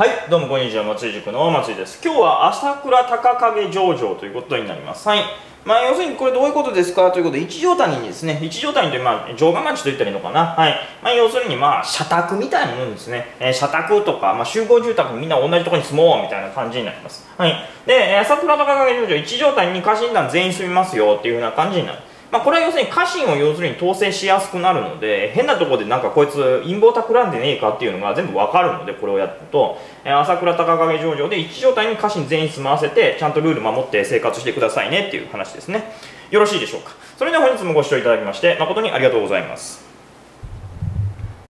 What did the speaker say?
はい、どうもこんにちは、松井塾の松井です。今日は朝倉高影上場ということになります。はい。まあ、要するにこれどういうことですか？ということで、一条谷にですね、一条谷という、まあ、城下町と言ったらいいのかな。はい。まあ、要するに、まあ、社宅みたいなもんですね。えー社宅とか、まあ、集合住宅みんな同じところに住もうみたいな感じになります。はい。で、朝倉高影上場、一条谷に家臣団全員住みますよっていうふうな感じになる。まあ、これは要するに家臣を要するに統制しやすくなるので変なとこでなんかこいつ陰謀企んでねえかっていうのが全部わかるのでこれをやると、え朝倉高影上場で一状態に家臣全員住まわせてちゃんとルール守って生活してくださいねっていう話ですね。よろしいでしょうか。それでは本日もご視聴いただきまして誠にありがとうございます。